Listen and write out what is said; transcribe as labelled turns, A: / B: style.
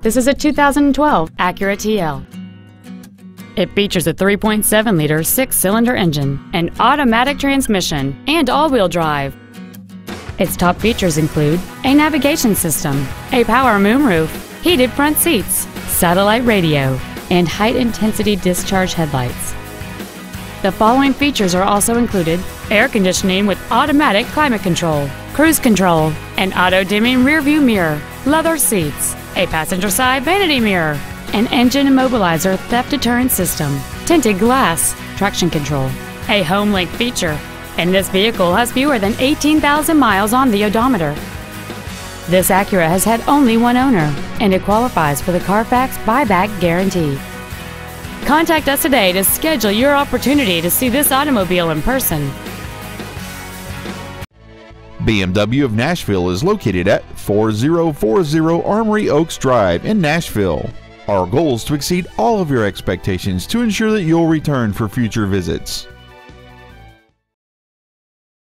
A: This is a 2012 Acura TL. It features a 3.7-liter six-cylinder engine, an automatic transmission, and all-wheel drive. Its top features include a navigation system, a power moonroof, heated front seats, satellite radio, and high-intensity discharge headlights. The following features are also included air conditioning with automatic climate control, cruise control, an auto-dimming rearview mirror, leather seats, a passenger side vanity mirror, an engine immobilizer theft deterrent system, tinted glass, traction control, a HomeLink feature, and this vehicle has fewer than 18,000 miles on the odometer. This Acura has had only one owner, and it qualifies for the Carfax buyback guarantee. Contact us today to schedule your opportunity to see this automobile in person.
B: BMW of Nashville is located at 4040 Armory Oaks Drive in Nashville. Our goal is to exceed all of your expectations to ensure that you'll return for future visits.